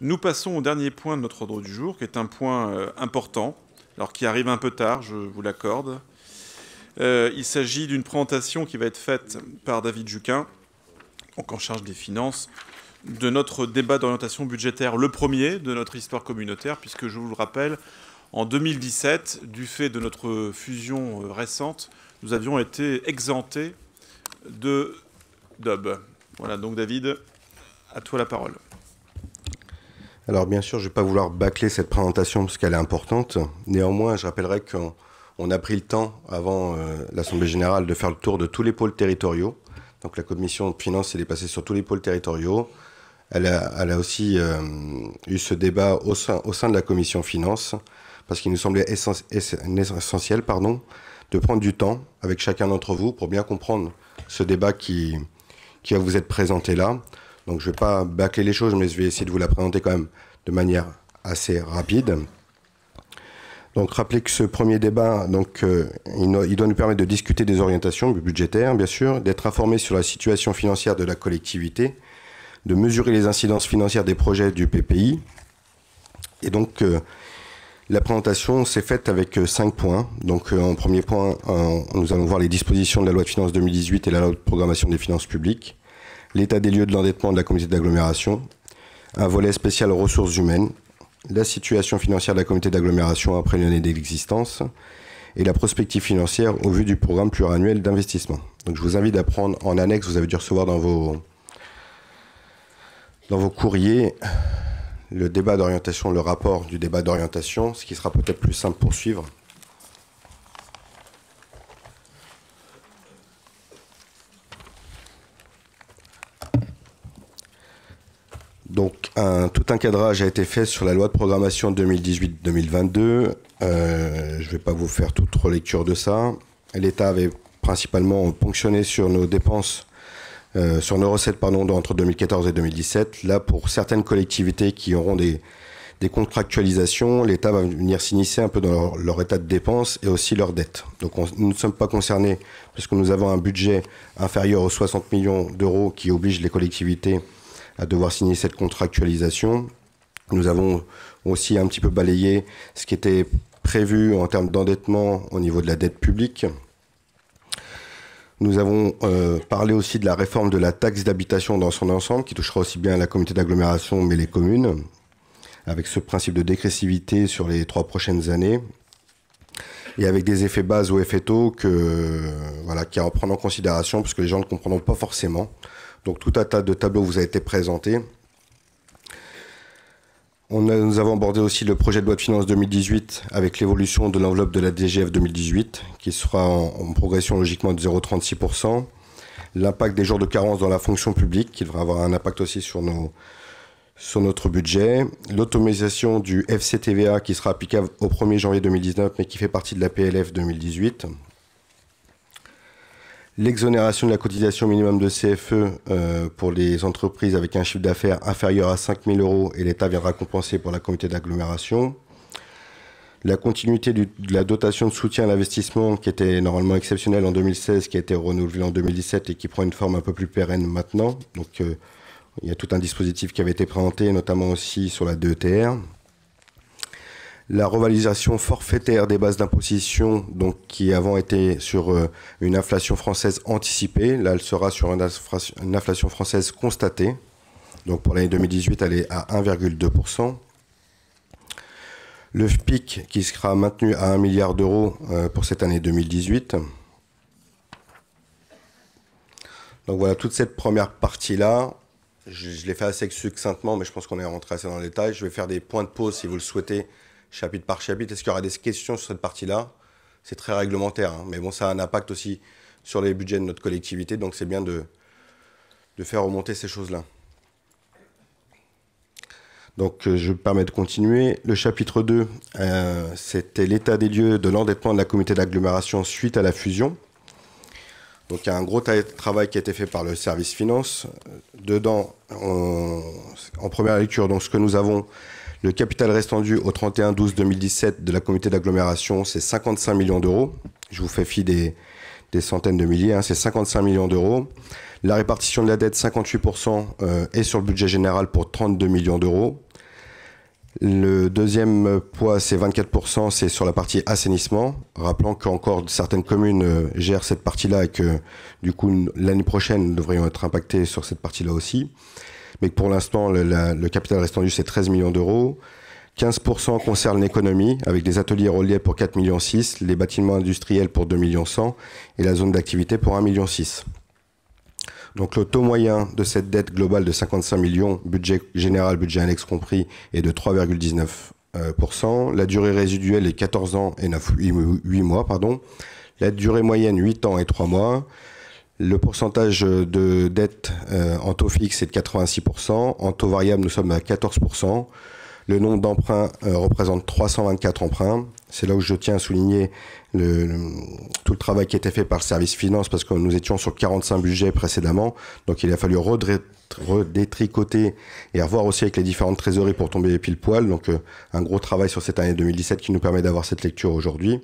Nous passons au dernier point de notre ordre du jour, qui est un point euh, important, alors qui arrive un peu tard, je vous l'accorde. Euh, il s'agit d'une présentation qui va être faite par David Juquin, donc en charge des finances, de notre débat d'orientation budgétaire, le premier de notre histoire communautaire, puisque je vous le rappelle, en 2017, du fait de notre fusion euh, récente, nous avions été exemptés de DOB. Voilà, donc David, à toi la parole. Alors bien sûr, je ne vais pas vouloir bâcler cette présentation parce qu'elle est importante. Néanmoins, je rappellerai qu'on a pris le temps avant euh, l'Assemblée générale de faire le tour de tous les pôles territoriaux. Donc la commission de finances est passée sur tous les pôles territoriaux. Elle a, aussi euh, eu ce débat au sein, au sein de la commission finances parce qu'il nous semblait essentiel pardon, de prendre du temps avec chacun d'entre vous pour bien comprendre ce débat qui, qui va vous être présenté là. Donc je ne vais pas bâcler les choses, mais je vais essayer de vous la présenter quand même de manière assez rapide. Donc rappelez que ce premier débat, euh, il, doit nous permettre de discuter des orientations budgétaires, bien sûr, d'être informé sur la situation financière de la collectivité, de mesurer les incidences financières des projets du PPI. Et donc, euh, la présentation s'est faite avec euh, cinq points. Donc, en premier point, nous allons voir les dispositions de la loi de finances 2018 et la loi de programmation des finances publiques l'état des lieux de l'endettement de la communauté d'agglomération, un volet spécial ressources humaines, la situation financière de la communauté d'agglomération après une année d'existence et la prospective financière au vu du programme pluriannuel d'investissement. Donc je vous invite à prendre en annexe, vous avez dû recevoir dans vos, dans vos courriers le débat d'orientation, le rapport du débat d'orientation, ce qui sera peut-être plus simple pour suivre. Donc, tout un cadrage a été fait sur la loi de programmation 2018-2022. Euh, je ne vais pas vous faire toute relecture de ça. L'État avait principalement ponctionné sur nos dépenses, euh, sur nos recettes, pardon, entre 2014 et 2017. Là, pour certaines collectivités qui auront des, contractualisations, l'État va venir s'initier un peu dans leur, état de dépenses et aussi leurs dettes. Donc, nous ne sommes pas concernés puisque nous avons un budget inférieur aux 60 millions d'euros qui oblige les collectivités à devoir signer cette contractualisation. Nous avons aussi un petit peu balayé ce qui était prévu en termes d'endettement au niveau de la dette publique. Nous avons euh, parlé aussi de la réforme de la taxe d'habitation dans son ensemble, qui touchera aussi bien la communauté d'agglomération, mais les communes, avec ce principe de dégressivité sur les trois prochaines années, et avec des effets base ou effets taux que, voilà, qui à en prendre en considération, parce que les gens ne comprendront pas forcément. Donc tout un tas de tableaux vous a été présenté. nous avons abordé aussi le projet de loi de finances 2018 avec l'évolution de l'enveloppe de la DGF 2018 qui sera en, progression logiquement de 0,36%. L'impact des jours de carence dans la fonction publique qui devrait avoir un impact aussi sur, sur notre budget. L'automatisation du FCTVA qui sera applicable au 1er janvier 2019 mais qui fait partie de la PLF 2018 l'exonération de la cotisation minimum de CFE euh, pour les entreprises avec un chiffre d'affaires inférieur à 5 000 euros et l'État viendra compenser pour la communauté d'agglomération. La continuité de la dotation de soutien à l'investissement qui était normalement exceptionnelle en 2016, qui a été renouvelée en 2017 et qui prend une forme un peu plus pérenne maintenant. Donc euh, il y a tout un dispositif qui avait été présenté, notamment aussi sur la DETR la revalorisation forfaitaire des bases d'imposition, donc qui avant était sur euh, une inflation française anticipée, là elle sera sur une, inflation française constatée. Donc pour l'année 2018, elle est à 1,2%. Le FPIC qui sera maintenu à 1 milliard d'euros euh, pour cette année 2018. Donc voilà, toute cette première partie-là, je, je l'ai fait assez succinctement, mais je pense qu'on est rentré assez dans le détail. Je vais faire des points de pause si vous le souhaitez chapitre par chapitre. Est-ce qu'il y aura des questions sur cette partie-là? C'est très réglementaire, hein. mais bon, ça a un impact aussi sur les budgets de notre collectivité, donc c'est bien de, faire remonter ces choses-là. Donc euh, je me permets de continuer. Le chapitre 2, euh, c'était l'état des lieux de l'endettement de la communauté d'agglomération suite à la fusion. Donc il y a un gros travail qui a été fait par le service finance. Dedans, en première lecture, donc ce que nous avons, le capital restendu au 31-12-2017 de la communauté d'agglomération, c'est 55 millions d'euros. Je vous fais fi des, centaines de milliers, hein. c'est 55 millions d'euros. La répartition de la dette, 58%, euh, est sur le budget général pour 32 millions d'euros. Le deuxième poids, c'est 24%, c'est sur la partie assainissement. Rappelant qu'encore certaines communes euh, gèrent cette partie-là et que du coup l'année prochaine nous devrions être impactés sur cette partie-là aussi. Mais pour l'instant, le, capital restant dû, c'est 13 millions d'euros. 15% concerne l'économie, avec des ateliers reliés pour 4 millions 6, les bâtiments industriels pour 2 millions 100 et la zone d'activité pour 1 million 6. Donc le taux moyen de cette dette globale de 55 millions, budget général, budget annexe compris, est de 3,19%. La durée résiduelle est 14 ans et 8 mois. Pardon. La durée moyenne 8 ans et 3 mois. Le pourcentage de dette euh, en taux fixe est de 86%. En taux variable, nous sommes à 14%. Le nombre d'emprunts euh, représente 324 emprunts. C'est là où je tiens à souligner tout le travail qui a été fait par le service finance parce que nous étions sur 45 budgets précédemment. Donc il a fallu redétricoter et revoir aussi avec les différentes trésoreries pour tomber pile poil. Donc euh, un gros travail sur cette année 2017 qui nous permet d'avoir cette lecture aujourd'hui.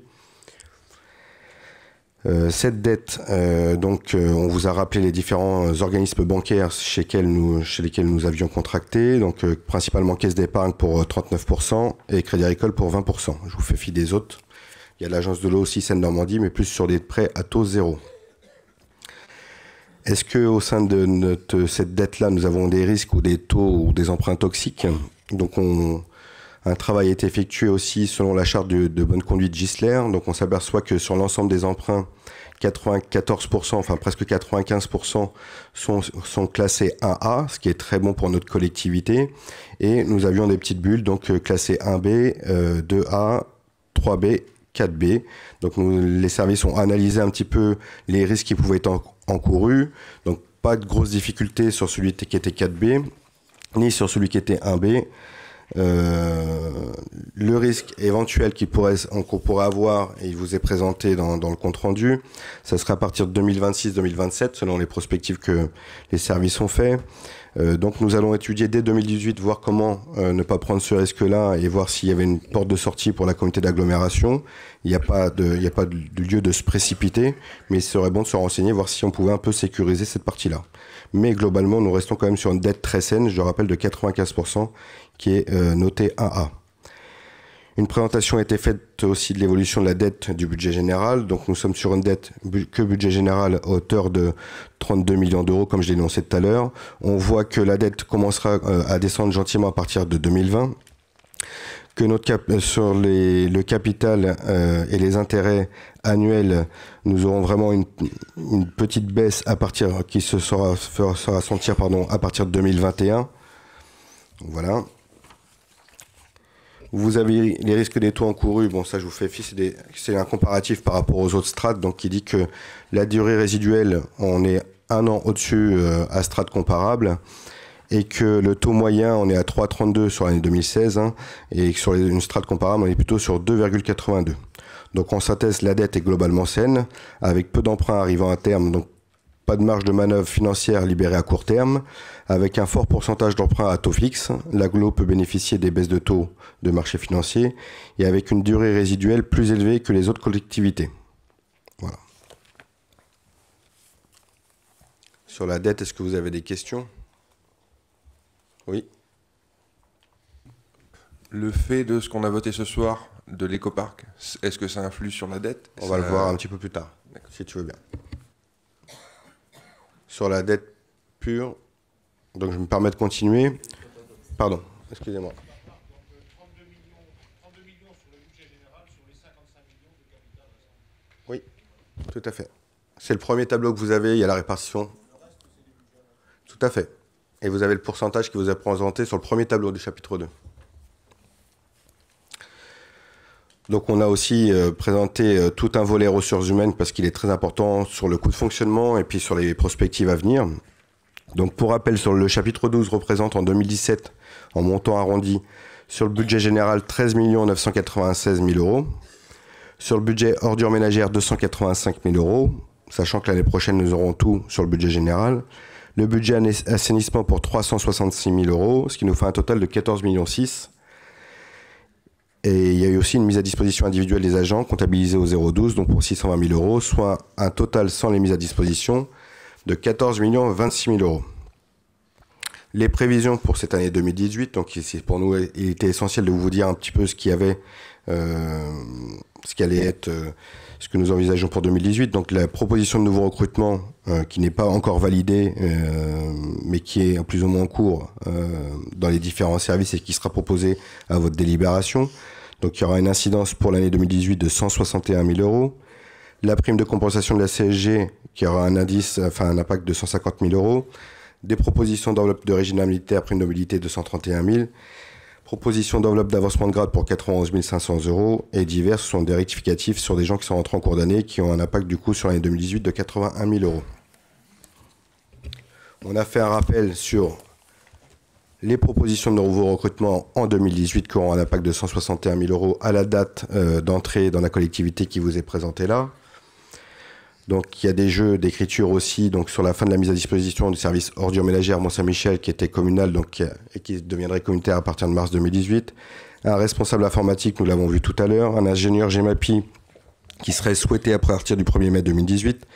Euh, cette dette, euh, donc, euh, on vous a rappelé les différents organismes bancaires chez, lesquels nous, avions contracté, donc principalement Caisse d'épargne pour 39% et Crédit Agricole pour 20%. Je vous fais fi des autres. Il y a l'agence de l'eau aussi, Seine-Normandie, mais plus sur des prêts à taux zéro. Est-ce que au sein de cette dette-là, nous avons des risques ou des taux ou des emprunts toxiques? Donc on, un travail été effectué aussi selon la charte de, bonne conduite Gisler. Donc on s'aperçoit que sur l'ensemble des emprunts, 94%, enfin presque 95% sont, classés 1A, ce qui est très bon pour notre collectivité. Et nous avions des petites bulles, donc euh, classées 1B, 2A, 3B, 4B. Donc les services ont analysé un petit peu les risques qui pouvaient être encourus. Donc pas de grosses difficultés sur celui qui était 4B, ni sur celui qui était 1B. Euh, le risque éventuel qu'on pourrait, pourrait avoir, et il vous est présenté dans, le compte rendu, ça sera à partir de 2026-2027, selon les prospectives que les services ont fait. Euh, donc nous allons étudier dès 2018, voir comment euh, ne pas prendre ce risque-là et voir s'il y avait une porte de sortie pour la communauté d'agglomération. Il n'y a pas de, de lieu de se précipiter, mais il serait bon de se renseigner, voir si on pouvait un peu sécuriser cette partie-là. Mais globalement, nous restons quand même sur une dette très saine, je rappelle, de 95%, qui est euh, noté 1A. Une présentation a été faite aussi de l'évolution de la dette du budget général. Donc nous sommes sur une dette que budget général à hauteur de 32 millions d'euros, comme je l'ai annoncé tout à l'heure. On voit que la dette commencera euh, à descendre gentiment à partir de 2020 que notre cap euh, sur les, le capital et les intérêts annuels, nous aurons vraiment une, une, petite baisse à partir qui se sera, sera sentir pardon à partir de 2021. Voilà. Vous avez les risques des taux encourus. Bon, ça, je vous fais fi. C'est un comparatif par rapport aux autres strates. Donc, qui dit que la durée résiduelle, on est un an au-dessus euh, à strate comparable. Et que le taux moyen, on est à 3,32 sur l'année 2016. Hein, et sur une strate comparable, on est plutôt sur 2,82. Donc, en synthèse, la dette est globalement saine, avec peu d'emprunts arrivant à terme. Donc, pas de marge de manœuvre financière libérée à court terme, avec un fort pourcentage d'emprunts à taux fixe. L'aglo peut bénéficier des baisses de taux de marché financier et avec une durée résiduelle plus élevée que les autres collectivités. Voilà. Sur la dette, est-ce que vous avez des questions? Oui. Le fait de ce qu'on a voté ce soir de l'écoparc, est-ce que ça influe sur la dette? On va le voir un petit peu plus tard, si tu veux bien sur la dette pure. Donc je me permets de continuer. Pardon, excusez-moi. Oui, tout à fait. C'est le premier tableau que vous avez, il y a la répartition. Tout à fait. Et vous avez le pourcentage qui vous est présenté sur le premier tableau du chapitre 2. Donc on a aussi euh, présenté euh, tout un volet ressources humaines parce qu'il est très important sur le coût de fonctionnement et puis sur les prospectives à venir. Donc pour rappel, sur le chapitre 12 représente en 2017, en montant arrondi, sur le budget général 13 996 000 euros. Sur le budget ordures ménagères 285 000 euros, sachant que l'année prochaine nous aurons tout sur le budget général. Le budget assainissement pour 366 000 euros, ce qui nous fait un total de 14 millions 6 et il y a eu aussi une mise à disposition individuelle des agents comptabilisée au 012, donc pour 620 000 euros, soit un total sans les mises à disposition de 14 26 000 euros. les prévisions pour cette année 2018. Donc, pour nous, il était essentiel de vous dire un petit peu ce qu'il y avait, euh, ce qui allait être, euh, ce que nous envisageons pour 2018. Donc, la proposition de nouveau recrutement, euh, qui n'est pas encore validée, mais qui est plus ou moins en cours dans les différents services et qui sera proposée à votre délibération. Donc, il y aura une incidence pour l'année 2018 de 161 000 euros. La prime de compensation de la CSG, qui aura un indice, enfin un impact de 150 000 euros des propositions d'enveloppe de régime militaire prime de mobilité de 131 000, proposition d'enveloppe d'avancement de grade pour 91 500 euros et divers sont des rectificatifs sur des gens qui sont rentrés en cours d'année qui ont un impact du coup sur l'année 2018 de 81 000 euros. On a fait un rappel sur les propositions de nouveaux recrutements en 2018 qui auront un impact de 161 000 euros à la date euh, d'entrée dans la collectivité qui vous est présentée là. Donc il y a des jeux d'écriture aussi, donc sur la fin de la mise à disposition du service ordure ménagère Mont-Saint-Michel qui était communal donc, et qui deviendrait communautaire à partir de mars 2018. Un responsable informatique, nous l'avons vu tout à l'heure. Un ingénieur GMAPI qui serait souhaité à partir du 1er mai 2018.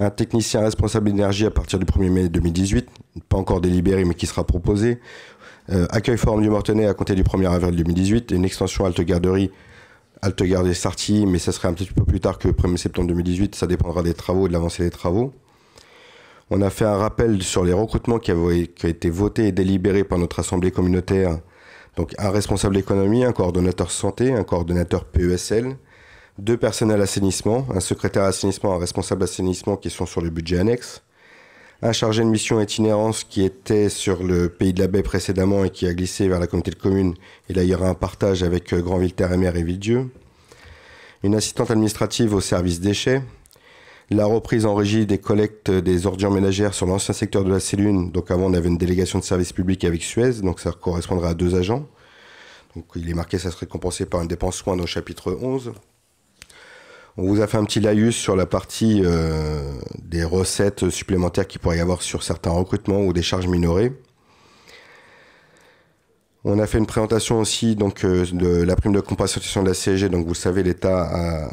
Un technicien responsable d'énergie à partir du 1er mai 2018, pas encore délibéré mais qui sera proposé. Euh, accueil forum du Mortenay à compter du 1er avril 2018. une extension halte garderie halte gare des Sartis, mais ça serait un petit peu plus tard que le 1er septembre 2018. Ça dépendra des travaux et de l'avancée des travaux. On a fait un rappel sur les recrutements qui, ont été votés et délibérés par notre assemblée communautaire. Donc un responsable d'économie, un coordonnateur santé, un coordonnateur PESL, deux personnels assainissement, un secrétaire assainissement, un responsable assainissement qui sont sur le budget annexe, un chargé de mission itinérance qui était sur le pays de la baie précédemment et qui a glissé vers la communauté de communes. Et là, il y aura un partage avec euh, Grandville-Terre-et-Mer et Villedieu. Une assistante administrative au service déchets. La reprise en régie des collectes des ordures ménagères sur l'ancien secteur de la Cellune. Donc avant, on avait une délégation de service public avec Suez, donc ça correspondra à deux agents. Donc il est marqué, ça serait compensé par une dépense soins au chapitre 11. On vous a fait un petit laïus sur la partie euh, des recettes supplémentaires qu'il pourrait y avoir sur certains recrutements ou des charges minorées. On a fait une présentation aussi euh, de la prime de compensation de la CSG. Donc vous savez, l'État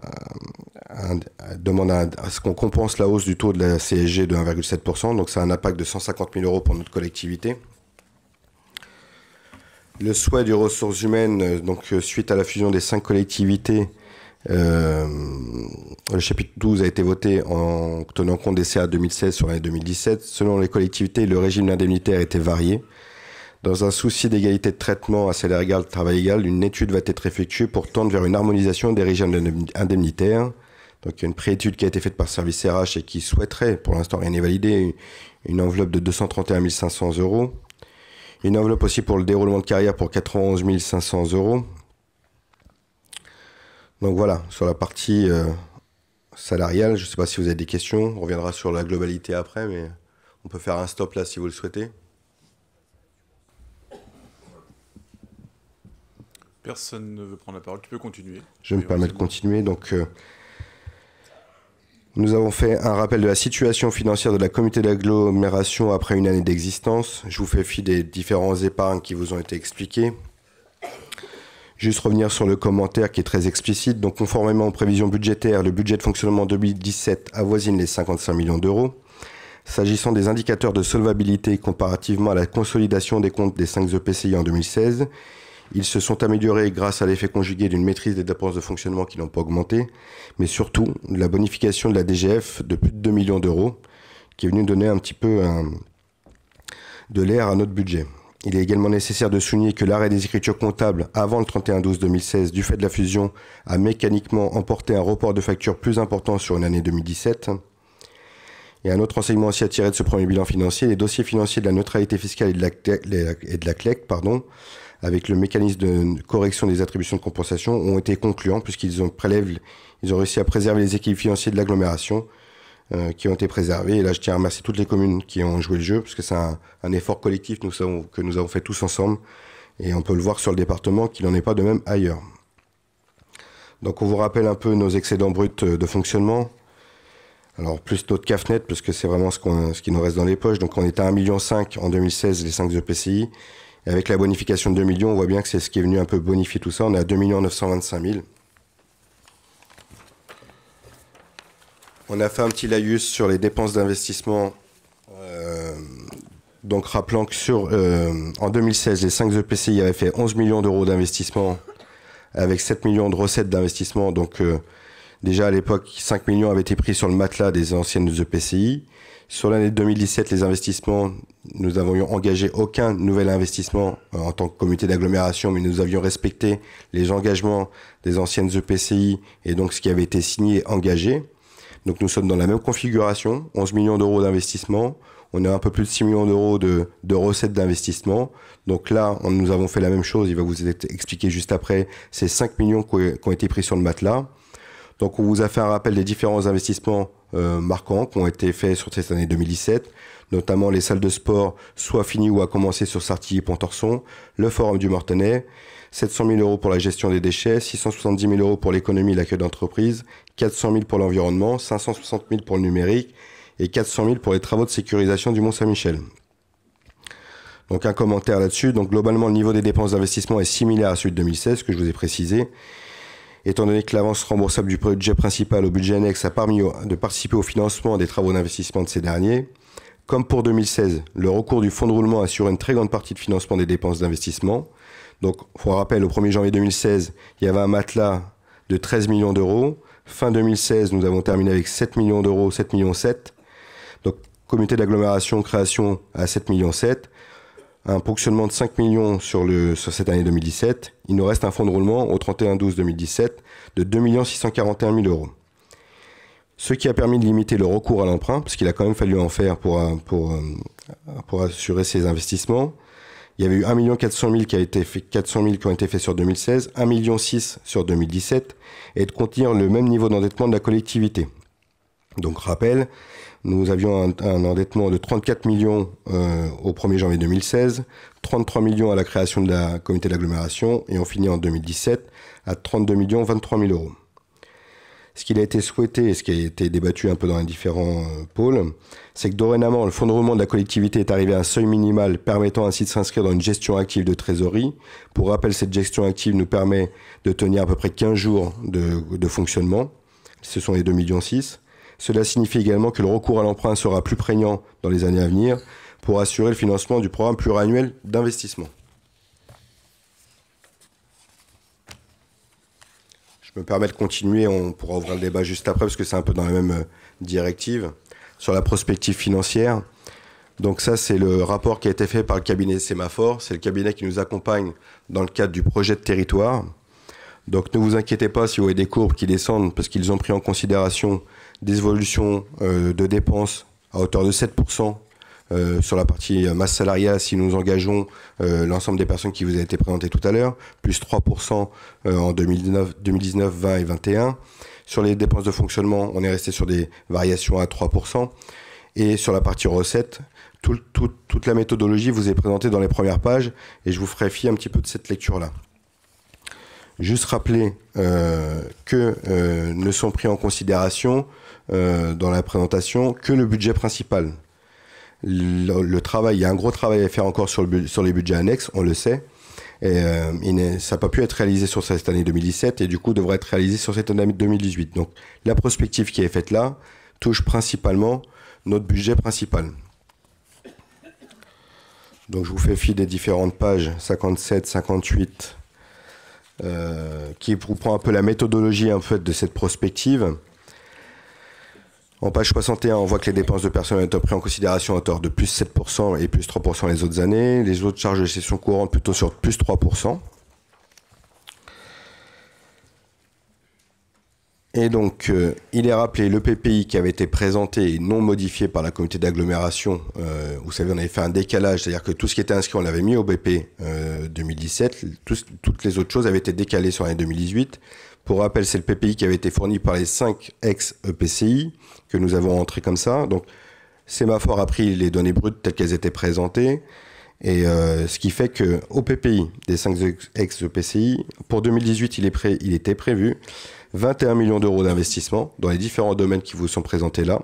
demande à, ce qu'on compense la hausse du taux de la CSG de 1,7%. Donc ça a un impact de 150 000 euros pour notre collectivité. Le souhait du ressources humaines, euh, donc suite à la fusion des cinq collectivités, euh, le chapitre 12 a été voté en tenant compte des CA 2016 sur l'année 2017. Selon les collectivités, le régime indemnitaire était varié. Dans un souci d'égalité de traitement à salaire égal, travail égal, une étude va être effectuée pour tendre vers une harmonisation des régimes indemnitaires. Donc il y a une préétude qui a été faite par Service RH et qui souhaiterait, pour l'instant rien n'est validé, une enveloppe de 231 500 euros. Une enveloppe aussi pour le déroulement de carrière pour 91 500 euros. Donc voilà, sur la partie euh, salariale, je ne sais pas si vous avez des questions. On reviendra sur la globalité après, mais on peut faire un stop là si vous le souhaitez. Personne ne veut prendre la parole. Tu peux continuer. Je vais me permets de continuer. Donc, euh, nous avons fait un rappel de la situation financière de la communauté d'agglomération après une année d'existence. Je vous fais fi des différents épargnes qui vous ont été expliqués. Juste revenir sur le commentaire qui est très explicite. Donc, conformément aux prévisions budgétaires, le budget de fonctionnement 2017 avoisine les 55 millions d'euros. S'agissant des indicateurs de solvabilité comparativement à la consolidation des comptes des 5 EPCI en 2016, ils se sont améliorés grâce à l'effet conjugué d'une maîtrise des dépenses de fonctionnement qui n'ont pas augmenté, mais surtout la bonification de la DGF de plus de 2 millions d'euros, qui est venue donner un petit peu de l'air à notre budget. Il est également nécessaire de souligner que l'arrêt des écritures comptables avant le 31-12-2016 du fait de la fusion a mécaniquement emporté un report de facture plus important sur une année 2017. Et un autre enseignement aussi à tirer de ce premier bilan financier, les dossiers financiers de la neutralité fiscale et de la, CLEC, avec le mécanisme de correction des attributions de compensation, ont été concluants puisqu'ils ont, ont réussi à préserver les équilibres financiers de l'agglomération euh, qui ont été préservés. Et là, je tiens à remercier toutes les communes qui ont joué le jeu, parce que c'est un, effort collectif que nous avons fait tous ensemble. Et on peut le voir sur le département qu'il n'en est pas de même ailleurs. Donc on vous rappelle un peu nos excédents bruts euh, de fonctionnement. Alors plus notre CAFNET, parce que c'est vraiment ce, ce, qui nous reste dans les poches. Donc on était à 1,5 million en 2016, les 5 EPCI. Et avec la bonification de 2 millions, on voit bien que c'est ce qui est venu un peu bonifier tout ça. On est à 2 925 000. On a fait un petit laïus sur les dépenses d'investissement euh, Donc rappelant que sur, en 2016, les 5 EPCI avaient fait 11 millions d'euros d'investissement avec 7 millions de recettes d'investissement. Donc déjà à l'époque, 5 millions avaient été pris sur le matelas des anciennes EPCI. Sur l'année 2017, les investissements, nous n'avions engagé aucun nouvel investissement euh, en tant que comité d'agglomération, mais nous avions respecté les engagements des anciennes EPCI et donc ce qui avait été signé engagé. Donc nous sommes dans la même configuration, 11 millions d'euros d'investissement, on a un peu plus de 6 millions d'euros de, recettes d'investissement. Donc là, nous avons fait la même chose, il va vous être expliqué juste après, c'est 5 millions qui ont été pris sur le matelas. Donc on vous a fait un rappel des différents investissements euh, marquants qui ont été faits sur cette année 2017, notamment les salles de sport soit finies ou à commencer sur Sartilly Pontorson, le forum du Mortenay, 700 000 euros pour la gestion des déchets, 670 000 euros pour l'économie et l'accueil d'entreprise, 400 000 pour l'environnement, 560 000 pour le numérique et 400 000 pour les travaux de sécurisation du Mont-Saint-Michel. Donc un commentaire là-dessus. Donc globalement, le niveau des dépenses d'investissement est similaire à celui de 2016, que je vous ai précisé. Étant donné que l'avance remboursable du budget principal au budget annexe a permis de participer au financement des travaux d'investissement de ces derniers, comme pour 2016, le recours du fonds de roulement assure une très grande partie de financement des dépenses d'investissement. Donc, pour rappel, au 1er janvier 2016, il y avait un matelas de 13 millions d'euros. Fin 2016, nous avons terminé avec 7 millions d'euros, 7 millions 7. Donc, comité d'agglomération, création à 7 millions 7 un ponctionnement de 5 millions sur, le, sur cette année 2017. Il nous reste un fonds de roulement au 31-12-2017 de 2 641 000 euros. Ce qui a permis de limiter le recours à l'emprunt, parce qu'il a quand même fallu en faire pour, pour, pour assurer ces investissements. Il y avait eu 1 400 000 qui a été fait, 400 000 qui ont été faits sur 2016, 1 million 6 sur 2017, et de contenir le même niveau d'endettement de la collectivité. Donc rappel, nous avions un, endettement de 34 millions euh, au 1er janvier 2016, 33 millions à la création de la comité d'agglomération et on finit en 2017 à 32 millions 23 000 euros. Ce qu'il a été souhaité et ce qui a été débattu un peu dans les différents euh, pôles, c'est que dorénavant, le fonds de la collectivité est arrivé à un seuil minimal permettant ainsi de s'inscrire dans une gestion active de trésorerie. Pour rappel, cette gestion active nous permet de tenir à peu près 15 jours de, de fonctionnement. Ce sont les 2,6 millions. Cela signifie également que le recours à l'emprunt sera plus prégnant dans les années à venir pour assurer le financement du programme pluriannuel d'investissement. Me permets de continuer, on pourra ouvrir le débat juste après parce que c'est un peu dans la même euh, directive sur la prospective financière. Donc ça, c'est le rapport qui a été fait par le cabinet Sémaphore. C'est le cabinet qui nous accompagne dans le cadre du projet de territoire. Donc ne vous inquiétez pas si vous voyez des courbes qui descendent parce qu'ils ont pris en considération des évolutions euh, de dépenses à hauteur de 7% euh, sur la partie masse salariale si nous engageons euh, l'ensemble des personnes qui vous ont été présentées tout à l'heure, plus 3% en 2019, 2019, 20 et 21. Sur les dépenses de fonctionnement, on est resté sur des variations à 3%. Et sur la partie recettes, toute la méthodologie vous est présentée dans les premières pages et je vous ferai fi un petit peu de cette lecture-là. Juste rappeler que ne sont pris en considération euh, dans la présentation que le budget principal. Le, travail, il y a un gros travail à faire encore sur, le, sur les budgets annexes, on le sait. Et euh, ça n'a pas pu être réalisé sur cette année 2017 et du coup devrait être réalisé sur cette année 2018. Donc la prospective qui est faite là touche principalement notre budget principal. Donc je vous fais fi des différentes pages 57, 58, euh, qui reprend un peu la méthodologie en fait de cette prospective. En page 61, on voit que les dépenses de personnel sont prises en considération à hauteur de plus 7% et plus 3% les autres années. Les autres charges de gestion courantes plutôt sur plus 3%. Et donc, euh, il est rappelé le PPI qui avait été présenté et non modifié par la comité d'agglomération. Euh, vous savez, on avait fait un décalage, c'est-à-dire que tout ce qui était inscrit, on l'avait mis au BP 2017. Euh, toutes les autres choses avaient été décalées sur l'année 2018. Pour rappel, c'est le PPI qui avait été fourni par les 5 ex-EPCI que nous avons entré comme ça. Donc, Sémaphore a pris les données brutes telles qu'elles étaient présentées. Et euh, ce qui fait qu'au PPI des 5 ex-EPCI, pour 2018, il, est il était prévu 21 millions d'euros d'investissement dans les différents domaines qui vous sont présentés là.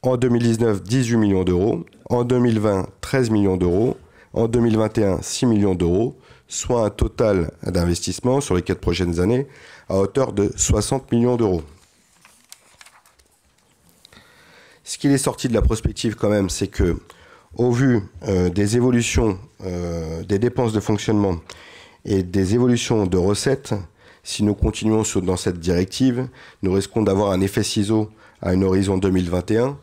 En 2019, 18 millions d'euros. En 2020, 13 millions d'euros. En 2021, 6 millions d'euros, soit un total d'investissement sur les 4 prochaines années à hauteur de 60 millions d'euros. Ce qu'il est sorti de la prospective quand même, c'est que Au vu euh, des évolutions euh, des dépenses de fonctionnement et des évolutions de recettes, si nous continuons dans cette directive, nous risquons d'avoir un effet ciseau à un horizon 2021.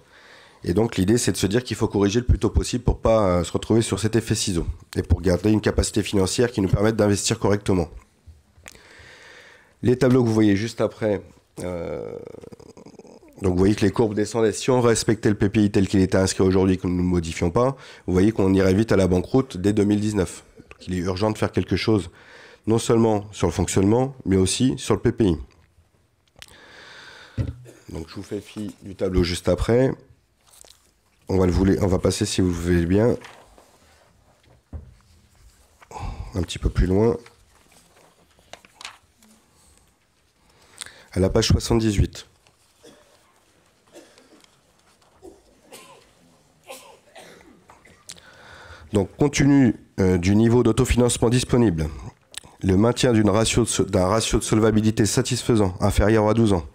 Et donc l'idée, c'est de se dire qu'il faut corriger le plus tôt possible pour ne pas se retrouver sur cet effet ciseau et pour garder une capacité financière qui nous permette d'investir correctement. Les tableaux que vous voyez juste après, euh, donc vous voyez que les courbes descendaient. Si on respectait le PPI tel qu'il était inscrit aujourd'hui, que nous ne modifions pas, vous voyez qu'on irait vite à la banqueroute dès 2019. Donc il est urgent de faire quelque chose, non seulement sur le fonctionnement, mais aussi sur le PPI. Donc je vous fais fi du tableau juste après. On va, le on va passer, si vous le voulez bien, un petit peu plus loin. À la page 78. Donc, compte tenu du niveau d'autofinancement disponible, le maintien d'un ratio, ratio, de solvabilité satisfaisant, inférieur à 12 ans,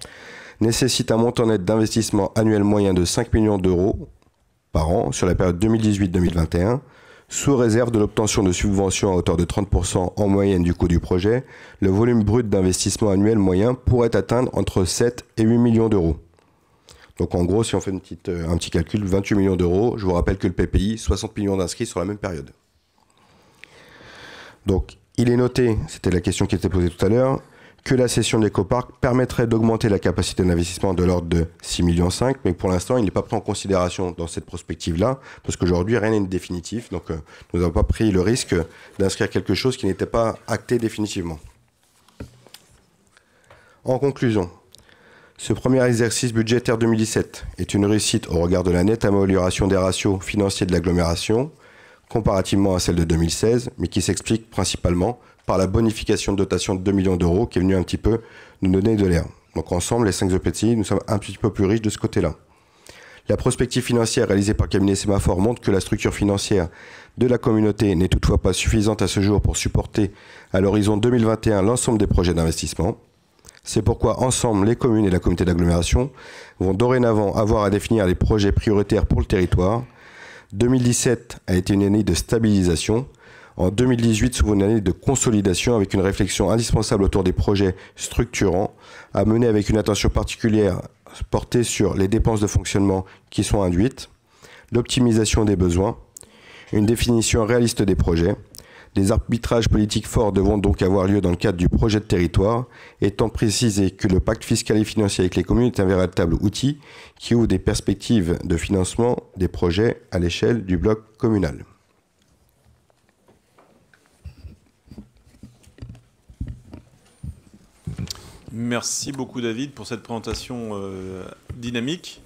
nécessite un montant net d'investissement annuel moyen de 5 millions d'euros par an sur la période 2018-2021 sous réserve de l'obtention de subventions à hauteur de 30% en moyenne du coût du projet, le volume brut d'investissement annuel moyen pourrait atteindre entre 7 et 8 millions d'euros. Donc en gros, si on fait euh, un petit calcul, 28 millions d'euros, je vous rappelle que le PPI, 60 millions d'inscrits sur la même période. Donc il est noté, c'était la question qui était posée tout à l'heure, que la cession d'EcoPark permettrait d'augmenter la capacité d'investissement de l'ordre de 6,5 millions, mais pour l'instant, il n'est pas pris en considération dans cette prospective-là, parce qu'aujourd'hui, rien n'est définitif, donc euh, nous n'avons pas pris le risque d'inscrire quelque chose qui n'était pas acté définitivement. En conclusion, ce premier exercice budgétaire 2017 est une réussite au regard de la nette amélioration des ratios financiers de l'agglomération, comparativement à celle de 2016, mais qui s'explique principalement par la bonification de dotation de 2 millions d'euros qui est venue un petit peu nous donner de l'air. Donc ensemble, les 5 EPTI, nous sommes un petit peu plus riches de ce côté-là. La prospective financière réalisée par cabinet Sémaphore montre que la structure financière de la communauté n'est toutefois pas suffisante à ce jour pour supporter à l'horizon 2021 l'ensemble des projets d'investissement. C'est pourquoi ensemble, les communes et la communauté d'agglomération vont dorénavant avoir à définir les projets prioritaires pour le territoire. 2017 a été une année de stabilisation en 2018 sous une année de consolidation avec une réflexion indispensable autour des projets structurants à mener avec une attention particulière portée sur les dépenses de fonctionnement qui sont induites, l'optimisation des besoins, une définition réaliste des projets. Des arbitrages politiques forts devront donc avoir lieu dans le cadre du projet de territoire, étant précisé que le pacte fiscal et financier avec les communes est un véritable outil qui ouvre des perspectives de financement des projets à l'échelle du bloc communal. Merci beaucoup David pour cette présentation euh, dynamique.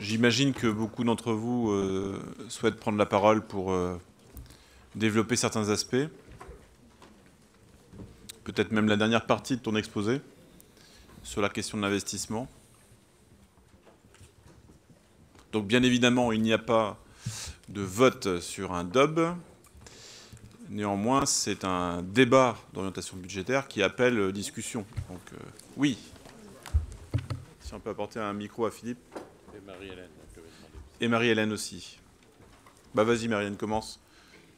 J'imagine que beaucoup d'entre vous euh, souhaitent prendre la parole pour euh, développer certains aspects. Peut-être même la dernière partie de ton exposé sur la question de l'investissement. Donc bien évidemment, il n'y a pas de vote sur un DOB. Néanmoins, c'est un débat d'orientation budgétaire qui appelle discussion. Donc, euh, oui. Si on peut apporter un micro à Philippe. Et Marie-Hélène. Et Marie-Hélène aussi. Bah vas-y Marie-Hélène, commence.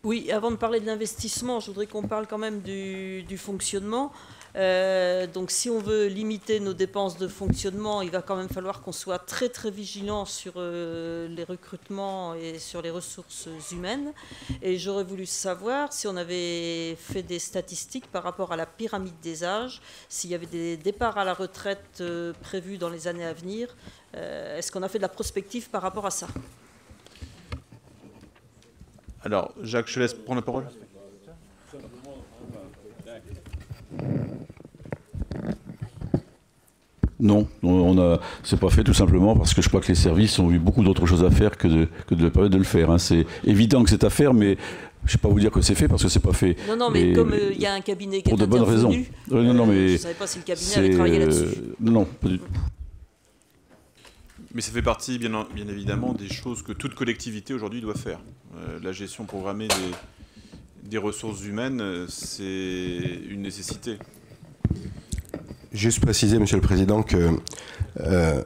Oui, avant de parler de l'investissement, je voudrais qu'on parle quand même du, fonctionnement. Euh, donc si on veut limiter nos dépenses de fonctionnement, il va quand même falloir qu'on soit très très vigilant sur euh, les recrutements et sur les ressources humaines. Et j'aurais voulu savoir si on avait fait des statistiques par rapport à la pyramide des âges, s'il y avait des départs à la retraite euh, prévus dans les années à venir. Est-ce qu'on a fait de la prospective par rapport à ça? Alors, Jacques, je te laisse prendre la parole. Non, on a, c'est pas fait tout simplement parce que je crois que les services ont eu beaucoup d'autres choses à faire que de, que de permettre de le faire. Hein. C'est évident que c'est à faire, mais je ne vais pas vous dire que c'est fait parce que c'est pas fait. Non, non, mais, comme euh, il y a un cabinet qui pour de bonnes raisons. non, non, euh, mais je ne savais pas si le cabinet avait travaillé là-dessus. Euh, non, pas du tout. Mais ça fait partie, bien, évidemment, des choses que toute collectivité aujourd'hui doit faire. la gestion programmée des, des ressources humaines, c'est une nécessité. Juste préciser, Monsieur le Président, que euh,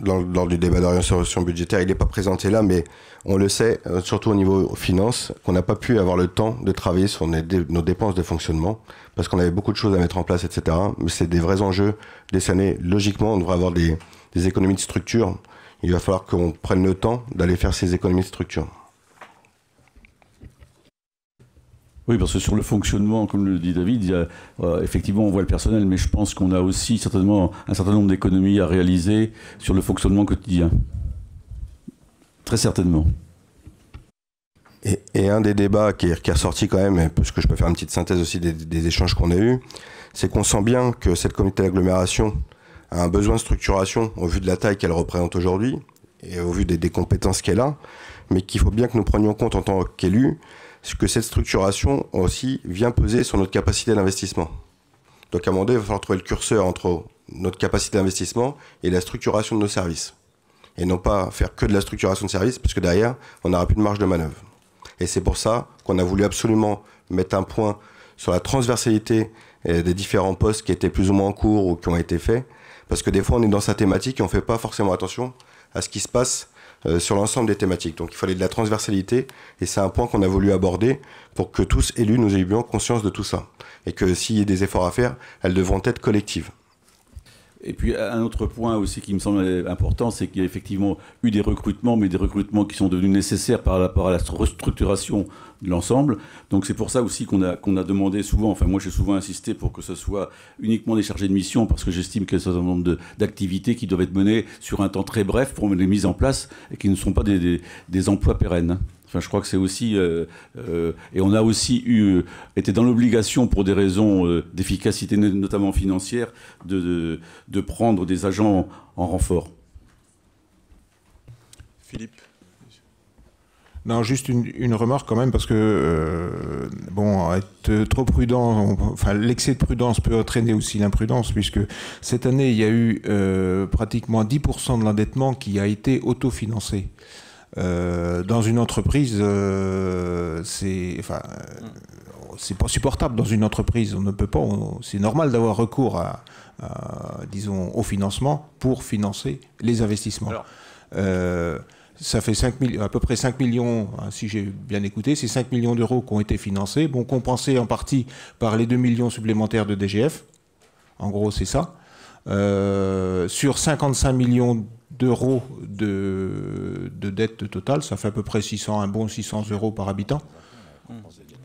lors, du débat d'orientation budgétaire, il n'est pas présenté là, mais on le sait, euh, surtout au niveau finance, qu'on n'a pas pu avoir le temps de travailler sur nos dépenses de fonctionnement, parce qu'on avait beaucoup de choses à mettre en place, etc. Mais c'est des vrais enjeux années. Logiquement, on devrait avoir des, des économies de structure. Il va falloir qu'on prenne le temps d'aller faire ces économies de structure. Oui, parce que sur le fonctionnement, comme le dit David, il y a, euh, effectivement, on voit le personnel, mais je pense qu'on a aussi certainement un certain nombre d'économies à réaliser sur le fonctionnement quotidien. Très certainement. Et, un des débats qui est, ressorti quand même, parce que je peux faire une petite synthèse aussi des, échanges qu'on a eus, c'est qu'on sent bien que cette communauté d'agglomération a un besoin de structuration au vu de la taille qu'elle représente aujourd'hui et au vu des, compétences qu'elle a, mais qu'il faut bien que nous prenions compte en tant qu'élus que cette structuration aussi vient peser sur notre capacité d'investissement. Donc à un moment donné, il va falloir trouver le curseur entre notre capacité d'investissement et la structuration de nos services. Et non pas faire que de la structuration de services, parce que derrière, on n'aura plus de marge de manœuvre. Et c'est pour ça qu'on a voulu absolument mettre un point sur la transversalité euh, des différents postes qui étaient plus ou moins en cours ou qui ont été faits. Parce que des fois, on est dans sa thématique et on ne fait pas forcément attention à ce qui se passe euh, sur l'ensemble des thématiques. Donc il fallait de la transversalité et c'est un point qu'on a voulu aborder pour que tous élus nous ayons conscience de tout ça. Et que s'il y a des efforts à faire, elles devront être collectives. Et puis un autre point aussi qui me semble important, c'est qu'il y a effectivement eu des recrutements, mais des recrutements qui sont devenus nécessaires par rapport à la restructuration de l'ensemble. Donc c'est pour ça aussi qu'on a, a demandé souvent, enfin moi j'ai souvent insisté pour que ce soit uniquement des chargés de mission, parce que j'estime qu'il y a un certain nombre d'activités qui doivent être menées sur un temps très bref pour les mises en place et qui ne sont pas des, des emplois pérennes. Enfin, je crois que c'est aussi euh, euh, et on a aussi eu euh, été dans l'obligation pour des raisons d'efficacité notamment financière de, de, prendre des agents en renfort. Philippe. Non, juste une, une, remarque quand même, parce que, bon, être trop prudent, enfin, l'excès de prudence peut entraîner aussi l'imprudence, puisque cette année, il y a eu pratiquement 10% de l'endettement qui a été autofinancé. Euh, dans une entreprise, euh, c'est enfin, euh, c'est pas supportable dans une entreprise. On ne peut pas. C'est normal d'avoir recours à, disons, au financement pour financer les investissements. ça fait 5 à peu près 5 millions, hein, si j'ai bien écouté, c'est 5 millions d'euros qui ont été financés, bon, compensés en partie par les 2 millions supplémentaires de DGF. En gros, c'est ça. Sur 55 millions d'euros de, de dette totale, ça fait à peu près 600, un bon 600 euros par habitant.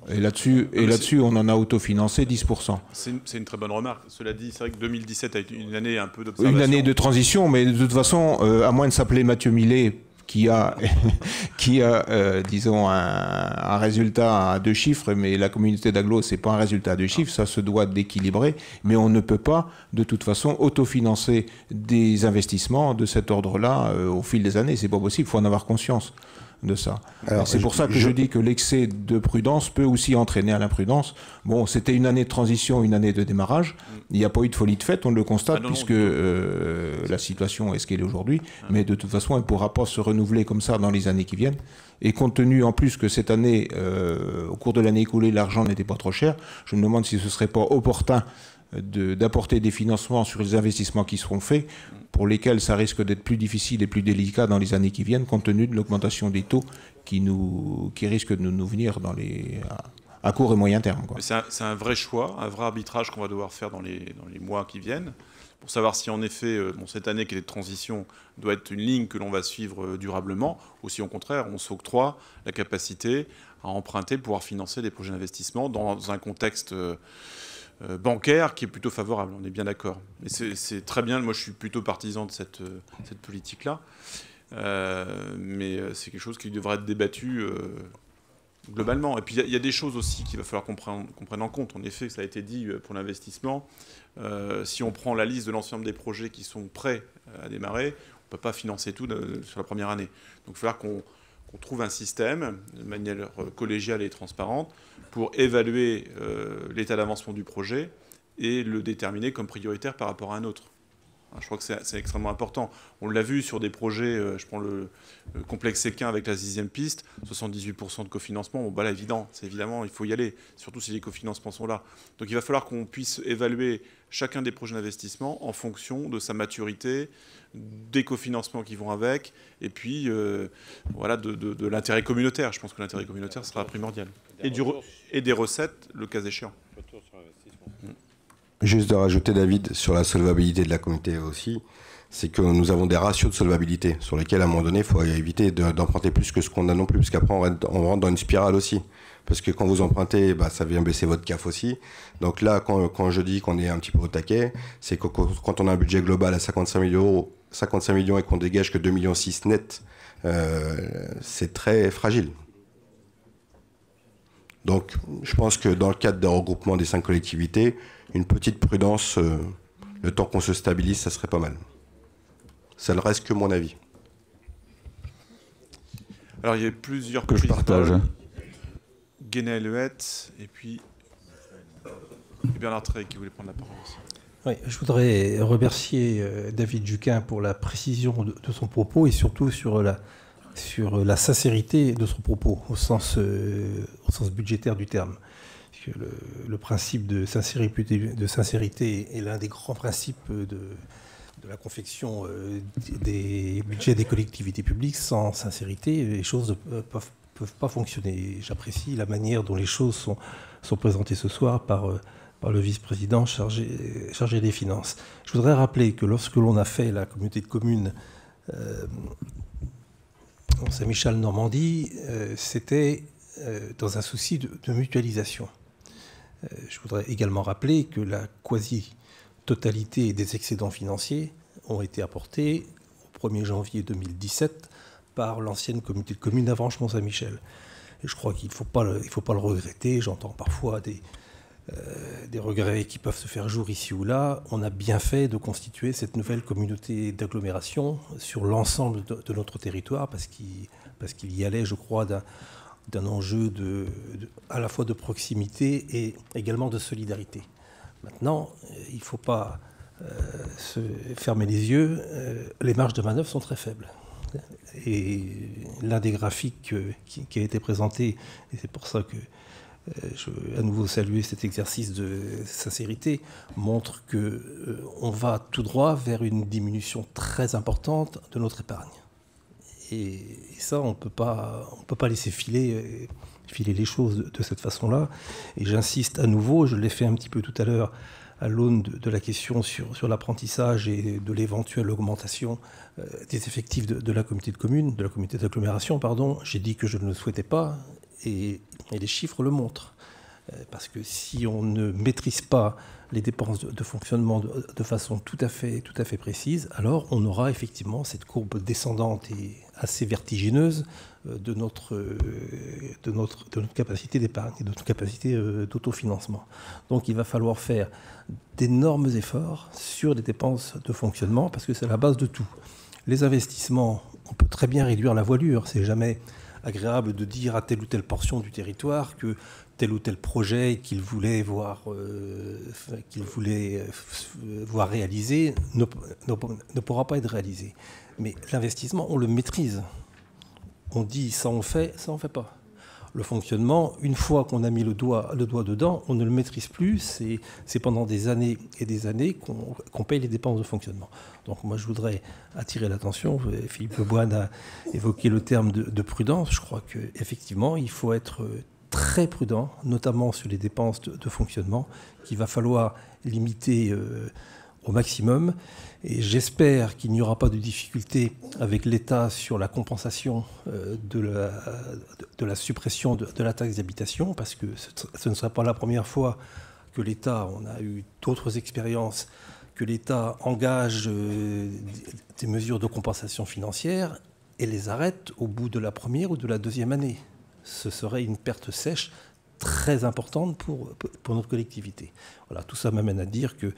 Et là-dessus, et là-dessus, on en a autofinancé 10%. C'est une, une, très bonne remarque. Cela dit, c'est vrai que 2017 a été une année un peu d'observation. Une année de transition, mais de toute façon, euh, à moins de s'appeler Mathieu Millet qui a, qui a euh, disons, un, résultat à deux chiffres, mais la communauté d'agglo, ce n'est pas un résultat à deux chiffres, ça se doit d'équilibrer, mais on ne peut pas, de toute façon, autofinancer des investissements de cet ordre-là euh, au fil des années. C'est pas possible, il faut en avoir conscience de ça. C'est pour ça que je... dis que l'excès de prudence peut aussi entraîner à l'imprudence. Bon, c'était une année de transition, une année de démarrage. Il n'y a pas eu de folie de fête, on le constate, ah puisque euh, la situation est ce qu'elle est aujourd'hui. Ah. Mais de toute façon, elle ne pourra pas se renouveler comme ça dans les années qui viennent. Et compte tenu en plus que cette année, euh, au cours de l'année écoulée, l'argent n'était pas trop cher, je me demande si ce ne serait pas opportun d'apporter des financements sur les investissements qui seront faits, pour lesquels ça risque d'être plus difficile et plus délicat dans les années qui viennent, compte tenu de l'augmentation des taux qui, nous, qui risque de nous venir dans les, à, court et moyen terme. C'est un, vrai choix, un vrai arbitrage qu'on va devoir faire dans les, dans les mois qui viennent, pour savoir si en effet, euh, cette année qui est de transition doit être une ligne que l'on va suivre euh, durablement, ou si au contraire, on s'octroie la capacité à emprunter, pouvoir financer des projets d'investissement dans un contexte... Euh, bancaire qui est plutôt favorable, on est bien d'accord. C'est très bien, moi je suis plutôt partisan de cette, politique-là, mais c'est quelque chose qui devrait être débattu globalement. Et puis il y, a des choses aussi qu'il va falloir qu'on prenne, en compte. En effet, ça a été dit pour l'investissement. Si on prend la liste de l'ensemble des projets qui sont prêts à démarrer, on ne peut pas financer tout sur la première année. Donc il falloir qu'on trouve un système de manière collégiale et transparente pour évaluer euh, l'état d'avancement du projet et le déterminer comme prioritaire par rapport à un autre. Hein, je crois que c'est extrêmement important. On l'a vu sur des projets, euh, je prends le, complexe Séquin avec la sixième piste, 78% de cofinancement, bon, bah là, évident, c'est évidemment, il faut y aller, surtout si les cofinancements sont là. Donc il va falloir qu'on puisse évaluer chacun des projets d'investissement en fonction de sa maturité, des cofinancements qui vont avec, et puis euh, voilà, de, l'intérêt communautaire. Je pense que l'intérêt communautaire sera primordial. Et, du, et des recettes, le cas échéant. Juste de rajouter, David, sur la solvabilité de la communauté aussi, c'est que nous avons des ratios de solvabilité sur lesquels, à un moment donné, il faut éviter d'emprunter plus que ce qu'on a non plus, parce qu'après, on, rentre dans une spirale aussi. Parce que quand vous empruntez, bah, ça vient baisser votre CAF aussi. Donc là, quand, je dis qu'on est un petit peu au taquet, c'est que quand on a un budget global à 55 millions, euros, 55 millions et qu'on dégage que 2,6 millions net, euh, c'est très fragile. Donc, je pense que dans le cadre d'un regroupement des cinq collectivités, une petite prudence, euh, le temps qu'on se stabilise, ça serait pas mal. Ça ne reste que mon avis. Alors il y a plusieurs que je partage. Guénel et puis Bernard Trey qui voulait prendre la parole aussi. Oui, je voudrais remercier euh, David Juquin pour la précision de, son propos et surtout sur la, sur la sincérité de son propos au sens, euh, budgétaire du terme le, principe de sincérité, est l'un des grands principes de, la confection euh, des budgets des collectivités publiques. Sans sincérité, les choses ne peuvent, pas fonctionner. J'apprécie la manière dont les choses sont, présentées ce soir par, euh, le vice-président chargé, des finances. Je voudrais rappeler que lorsque l'on a fait la communauté de communes euh, Saint-Michel-Normandie, c'était dans un souci de mutualisation. Euh, je voudrais également rappeler que la quasi-totalité des excédents financiers ont été apportés au 1er janvier 2017 par l'ancienne communauté de communes d'Avranches-Mont-Saint-Michel. Je crois qu'il ne faut, pas le, regretter. J'entends parfois des, euh, des regrets qui peuvent se faire jour ici ou là. On a bien fait de constituer cette nouvelle communauté d'agglomération sur l'ensemble de, notre territoire parce qu'il y allait, je crois, d'un enjeu à la fois de proximité et également de solidarité. Maintenant, euh, il ne faut pas euh, se fermer les yeux. Euh, les marges de manœuvre sont très faibles. Et l'un des graphiques qui, a été présenté, et c'est pour ça que je veux à nouveau saluer cet exercice de sincérité, montre que on va tout droit vers une diminution très importante de notre épargne. Et, ça, on ne peut pas laisser filer, euh, filer les choses de, cette façon-là. Et j'insiste à nouveau, je l'ai fait un petit peu tout à l'heure à l'aune de, la question sur, sur l'apprentissage et de l'éventuelle augmentation euh, des effectifs de, la communauté de communes, de la communauté d'agglomération, pardon. J'ai dit que je ne le souhaitais pas et, les chiffres le montrent. Euh, parce que si on ne maîtrise pas les dépenses de, fonctionnement de, façon tout à, fait, tout à fait précise, alors on aura effectivement cette courbe descendante et assez vertigineuse euh, de notre, euh, de notre, de notre capacité d'épargne et de notre capacité d'autofinancement. Donc il va falloir faire d'énormes efforts sur les dépenses de fonctionnement parce que c'est la base de tout. Les investissements, on peut très bien réduire la voilure, c'est jamais agréable de dire à telle ou telle portion du territoire que tel ou tel projet qu'il voulait voir, qu'il voulait voir réalisé ne, ne, pourra pas être réalisé. Mais l'investissement, on le maîtrise. On dit ça on fait, ça on fait pas. Le fonctionnement, une fois qu'on a mis le doigt, le doigt dedans, on ne le maîtrise plus. C'est pendant des années et des années qu'on paye les dépenses de fonctionnement. Donc moi, je voudrais attirer l'attention. Philippe Leboine a évoqué le terme de, prudence. Je crois qu'effectivement, il faut être très prudent, notamment sur les dépenses de, fonctionnement, qu'il va falloir limiter euh, au maximum. Et j'espère qu'il n'y aura pas de difficulté avec l'État sur la compensation euh, de la, de suppression de, la taxe d'habitation, parce que ce, ne serait pas la première fois que l'État, on a eu d'autres expériences, que l'État engage euh, des mesures de compensation financière et les arrête au bout de la première ou de la deuxième année. Ce serait une perte sèche très importante pour, pour notre collectivité. Voilà, tout ça m'amène à dire qu'il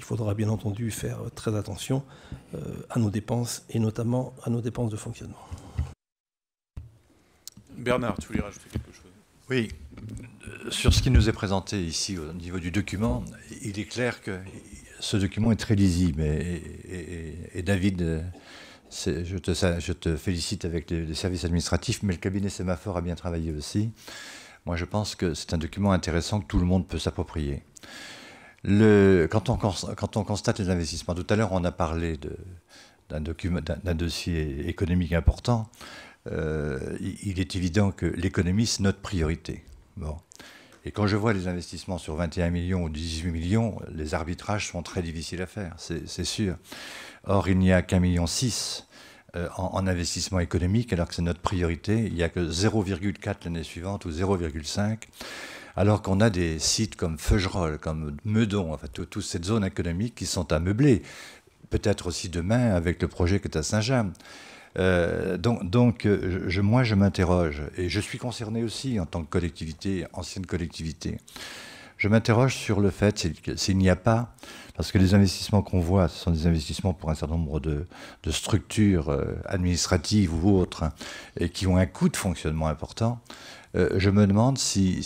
faudra bien entendu faire très attention euh, à nos dépenses et notamment à nos dépenses de fonctionnement. Bernard, tu voulais rajouter quelque chose? Oui, sur ce qui nous est présenté ici au niveau du document, il est clair que ce document est très lisible. Et, David, je te, je te, félicite avec les, services administratifs, mais le cabinet Sémaphore a bien travaillé aussi. Moi, je pense que c'est un document intéressant que tout le monde peut s'approprier. Le, quand, on, quand, on, constate les investissements, tout à l'heure, on a parlé d'un dossier économique important. Euh, il est évident que l'économie, c'est notre priorité. Bon. Et quand je vois les investissements sur 21 millions ou 18 millions, les arbitrages sont très difficiles à faire, c'est sûr. Or, il n'y a qu'un million six euh, en, investissement économique, alors que c'est notre priorité. Il n'y a que 0,4 l'année suivante ou 0,5 alors qu'on a des sites comme Feugerolles, comme Meudon, enfin toute cette zone économique qui sont à meubler. Peut-être aussi demain avec le projet que à Saint-Jean. Euh, donc, euh, je, moi, je m'interroge, et je suis concerné aussi en tant que collectivité, ancienne collectivité. Je m'interroge sur le fait s'il n'y a pas, parce que les investissements qu'on voit, ce sont des investissements pour un certain nombre de, structures euh, administratives ou autres, et qui ont un coût de fonctionnement important. je me demande si,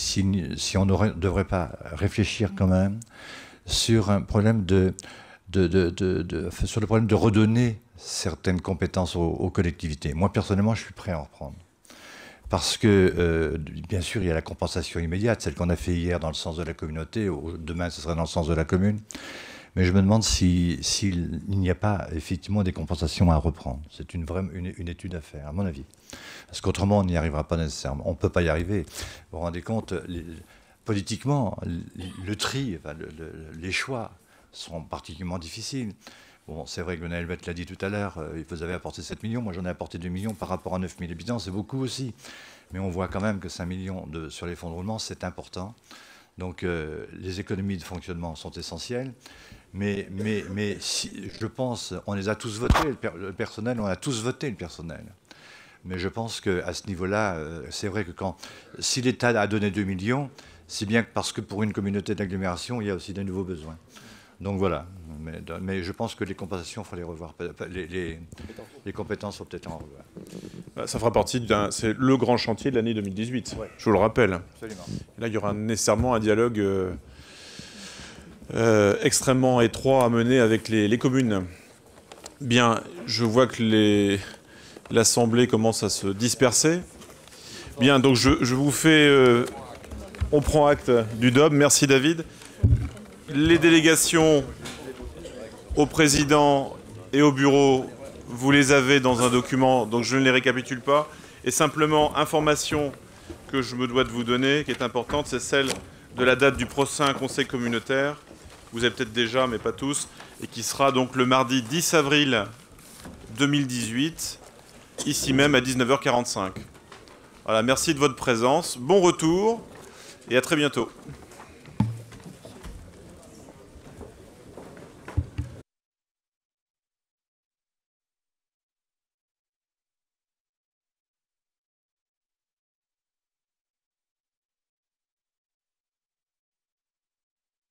on ne devrait pas réfléchir quand même sur le problème de redonner certaines compétences aux, collectivités. Moi, personnellement, je suis prêt à en reprendre. Parce que, euh, bien sûr, il y a la compensation immédiate, celle qu'on a fait hier dans le sens de la communauté, demain ce sera dans le sens de la commune. Mais je me demande s'il si, n'y a pas effectivement des compensations à reprendre. C'est une, une, étude à faire, à mon avis. Parce qu'autrement, on n'y arrivera pas nécessairement. On ne peut pas y arriver. Vous vous rendez compte, politiquement, le, tri, les choix sont particulièrement difficiles. Bon, c'est vrai que Lionel Bett l'a dit tout à l'heure, euh, vous avez apporté 7 millions, moi j'en ai apporté 2 millions par rapport à 9 000 habitants, c'est beaucoup aussi. Mais on voit quand même que 5 millions sur les fonds de roulement, c'est important. Donc euh, les économies de fonctionnement sont essentielles. Mais, mais, mais si, je pense, on les a tous votés, le, personnel, on a tous voté le personnel. Mais je pense qu'à ce niveau-là, euh, c'est vrai que quand, si l'État a donné 2 millions, c'est bien parce que pour une communauté d'agglomération, il y a aussi des nouveaux besoins. Donc voilà, mais, je pense que les compensations, il faut les revoir. Les, les, compétences sont peut-être en revoir. Bah, ça fera partie d'un. C'est le grand chantier de l'année 2018, je vous le rappelle. Absolument. Là, il y aura nécessairement un dialogue euh, euh, extrêmement étroit à mener avec les, communes. Bien, je vois que l'Assemblée commence à se disperser. Bien, donc je, vous fais. Euh, on prend acte du DOB. Merci David. Les délégations au président et au bureau, vous les avez dans un document, donc je ne les récapitule pas. Et simplement, information que je me dois de vous donner, qui est importante, c'est celle de la date du prochain conseil communautaire. Vous avez peut-être déjà, mais pas tous, et qui sera donc le mardi 10 avril 2018, ici même à 19h45. Voilà, merci de votre présence, bon retour, et à très bientôt.